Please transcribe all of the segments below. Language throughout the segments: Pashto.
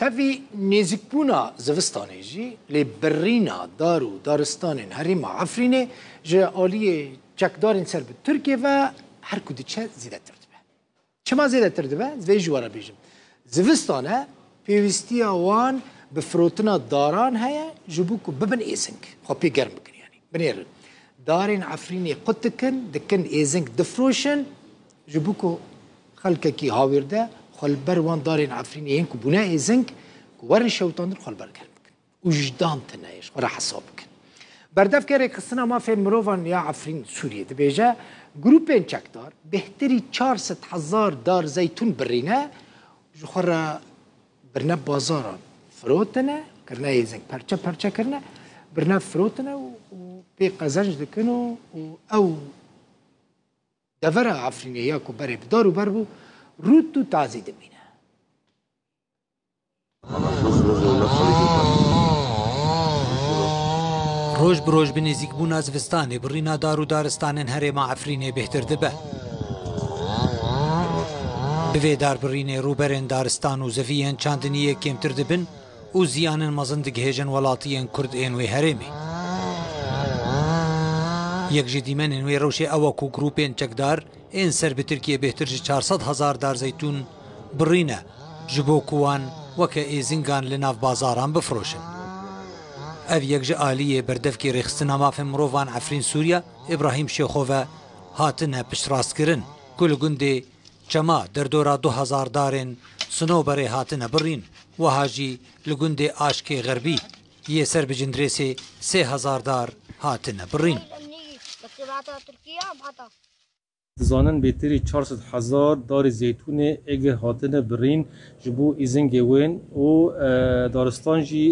تفي نيزكبونا زفستاني جي لبرينا دارو دارستان هريما عفريني جا آلية چکدارین سر به ترکیه و هر کدی چه زیده ترد به چه ما زیده ترد به زوی جوارا بیجم زوستانه پیوستی آوان به فروتنا داران هیا جبو که ببن ایزنگ خب پی گرم بکن یعنی بنیرن دارین عفرینی قد کن دکن ایزنگ دفروشن جبو که خلکه کی هاورده خالبر وان دارين عفرين ينكو بناء زنك ور شوطان خالبر كرمك وجدان تنايش ورا حسابك بردف كره قصنا ما في مروفان يا عفرين سوريا دبيجا جروبين چكدار بهتري 4000 دار زيتون برينه جخرا برنا بازاران فروتنا كرنا يزنك پرچه پرچه كرنا برنا فروتنا و بي قزنج دكنو او دفر عفرينيه ياكو بري بدار و بربو route to Tazi Demina. ڕۆژ برۆژ بنێزیک بوو نازویستانی بڕی نادار و دارستانن هەرێما ئەفرینێ بهتر دەبە. دار بڕینێ ڕووبەرێن دارستان و زەفیەن چاندنیە کێمتر دەبن و زیانن مەزن دگهێژن وڵاتیەن کورد ئێنوێ هەرێمی. یەکژی دیمەن نوێ ڕەوشێ ئەوەکو گروپێن چەکدار این سر به ترکیه بهتر جی 400 هزار دار زیتون برینه جبو کوان وکه ایزینگان لناف بازاران بفروشن اف یک جی آلیه بردفکی ریخستن هماف مرووان عفرین سوریا ابراهیم شیخوه هاتنه پشتراست کرن کل گنده چما در دورا دو هزار دارن سنوبری هاتنه برین و هاجی لگنده آشکی غربی یه سر بجندرسی سه هزار دار هاتنه برین Dizanin bêtirî çar sed hezar darê zeytûnê ege hatine birîn ji bo êzingê wên û daristan jî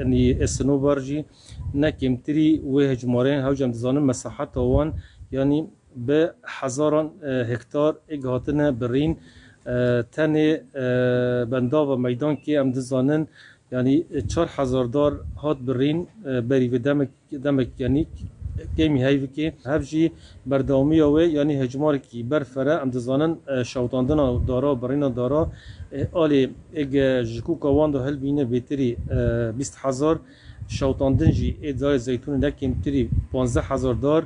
yani esnobar jî ne kêmtirî wê hecmareyên hev em dizanin mesaheta wan yanî bi hezaran hektar êg hatine birîn tenê bendava meydankê em dizanin yanî çar hezar dar hat birîn berî vê demek yanî گەیمی هەیوکێ هەفژی بەردەومیەوە ینی هەجمارێکی بەرفەرە ئەم دەزانن شەوتاندن دارا بڕینە دارا ئالێ ئەگ ژکوکەواندا هەلبینە بێتری 20هزار شەوتاندن جی ئێدای زەیتون نەکەمتری 15هزار دار.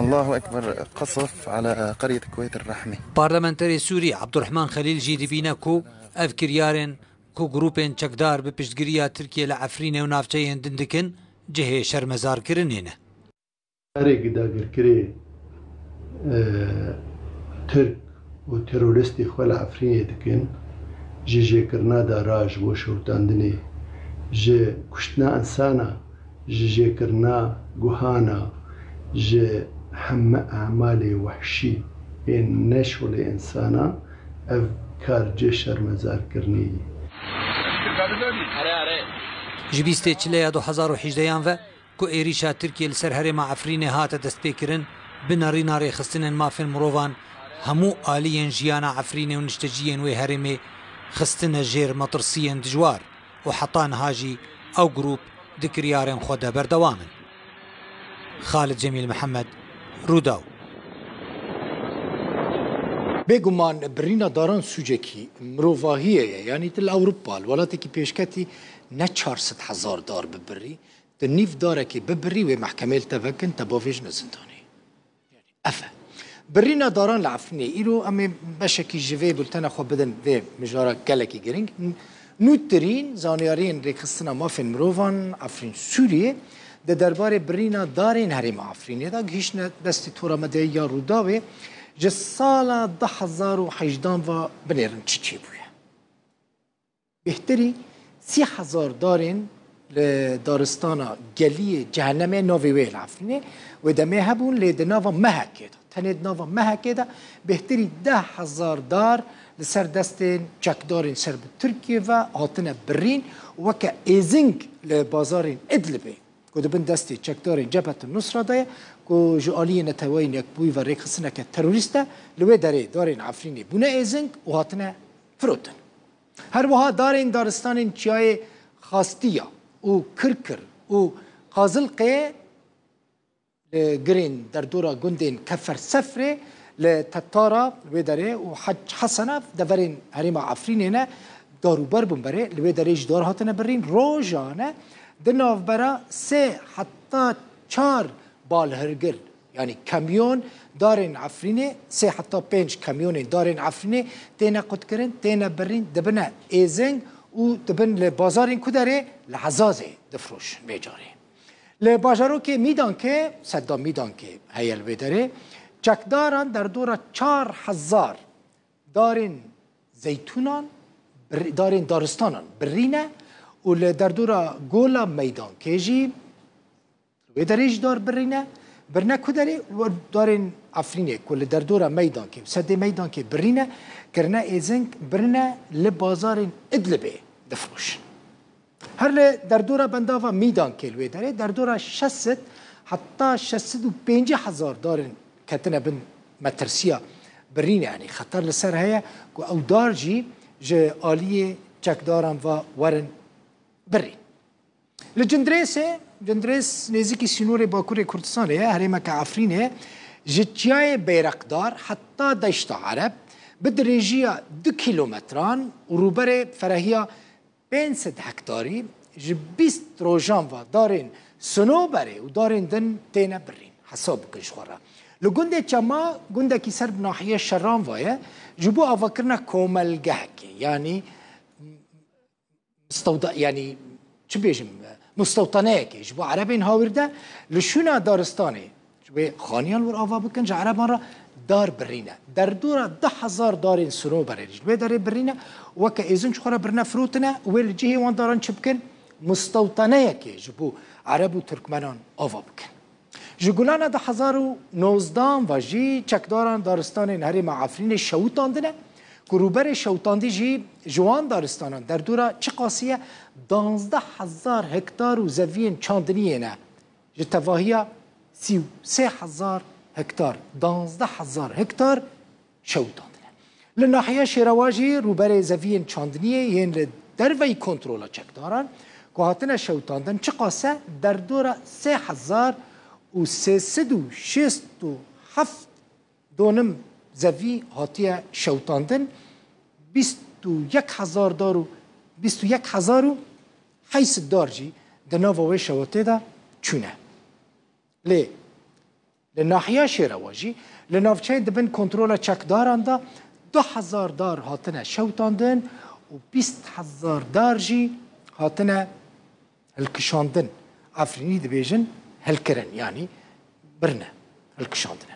الله أكبر قصف على قرية الكويت الرحمي بارلمانتري سوري عبد الرحمن خليل جيدي بيناكو أفكر يارن كو جروبين تشكدار ببشتجريا تركيا لعفرين ونافجين دندكن cihê şermezarkirinê ne. Erekî dagirkirê Tirk û teroristî xwe li Efrînê dikin ji jêkirina da raj bo şewtandinê ji kuştina insana ji jêkirina guhana ji hemme emalê wehşî ên neşolê insana ev karcê şermezarkirinê. ji bîstê çileya 2018yan ve ku êrîşa Tirkiye li ser herêma Efrînê hate destpêkirin bi nerîna rêxistinên mafên mirovan hemû aliyên jiyana Efrînê û nişteciyên wê herêmê xistine jêr metirsiyên dijwar û hetan hajî ew grûp di kiryarên xwe de berdewamin. Xalid Cemîl Mihemed Rûdaw بێگومان برینەداران سوجێکی مرۆڤاهەیە ینی تل ئەوروپال وڵاتێکی پێشکەتی نە 400 هزار دار ببری د نیف دارێکی ببری وێ محکمێل تەڤکن تە بۆ ێژنە زندانی ئەفە برینە داران لە عفنێ ئیرۆ ئەمێ بەشێکی ژێ بولتەنە خۆ بدن بێ مژارە گەلێکی گرنگ نوترین زانیارین ڕێکخستنە مافین مرۆڤان ئەفرین سووریە دە دەربارەی برینە دارین هەرێمە ئەفرینێدا گەیشتە دەستی تۆرەمەدەی یا ڕووداوێ ji sala 2018 ve binêrin çi çê bûye. Bêhterî sî hezar darên li daristana geliyê cehennemê navê wê lafînê wê demê hebûn lê di nava mehekê de. Tenê di nava mehekê de bêhterî deh hezar dar li ser destên çekdarên ser bi Tirkiye ve hatine birîn weke êzing li bazarên Idlibê کو دبن دستی چکدار جبهت النصره ده کو جالی نتوین یک بوی و رکسنه که تروریسته لوی داره دارین عفرینی بونه ایزنگ و هاتنه فروتن هر وها دارین دارستان چیای خاستیا او کرکر او قازل قه گرین در دورا گندین کفر سفره لتتارا لوی داره و حج حسنه دورین هریما عفرینه داروبر بمبره لوی داره جدار هاتنه برین روزانه de navbera se hatta çar balhirgir yani kamyon darên Efrînê sê heta pênc kamyonên darên Efrînê têne qutkirin, têne birîn dibine êzeng û dibin li bazarên Kuderê li Hezazê difroşin bêcarê. Li bajarokê Mîdankê sedda Mîdankê heye li Wêderê çekdaran derdora çar hezar darên zeytûnan darên daristanan birîne و له دردورا ګولا میدان کې جی و درېج دار برینه برنه کو درې و دارین افرینه کول دردورا میدان کې سد میدان کې برینه کرنه ایزنگ برنه له بازار ادلبه دفروش هر له دردورا بنداوا میدان کې لوي درې دردورا 60 حتی 65 هزار دارین کتنه بن مترسیه برینه یعنی خطر لسر هيا او دار جی ج آلیه چکدارم و ورن بري لجندريسه جندريس نزيكي سينور باكور كردستان هريمك عفرينه جتياي بيرقدار حتى دشت عرب بدرجية دو كيلومتران وروبر فرهيا 500 هكتاري جبيست روجان و دارين سنوبري ودارين دن تينا برين حساب كش خورا لگنده چما گنده کی سر ناحیه شران وایه جبو آفاکرنا کومل گهکه یعنی يعني مستوطن يعني شو بيجم مستوطناك جو عربين هاوردا لشونا دارستاني جو خانيان ور آوا بكن جو عربان را دار برينا در دورا ده هزار دارين سنو بريج جو دار برينا وكا ايزن شخورا برنا فروتنا والجهي وان داران شبكن مستوطناك جو بو عرب و تركمنان آوا بكن جگولان ده هزار و نوزدان و جی چکداران دارستان نهری معافرین شوتاندنه گروبر شوتاندی جی جوان دارستانان در دورا چه قاسیه دانزده هزار هکتار و زوین چاندنیه نه جه تواهیه سی و سه هزار هکتار دانزده هزار هکتار شوتاندنه لناحیه شیرواجی روبر زوین چاندنیه یعنی در وی کنترولا چکداران که هاتنه شوتاندن چه قاسه در دورا سه هزار و سه سد و شست و هفت دونم زوی هاتیه شوتاندن بیست و یک هزار دارو بیست و یک هزارو حیث دارجی دناوه شواته دا چونه لی لناحیه شیرواجی لنافچه دبن کنترول چکداران دا دو هزار دار هاتنه شوتاندن و بیست هزار دارجی هاتنه هلکشاندن افرینی دبیجن هلکرن یعنی برنه هلکشاندن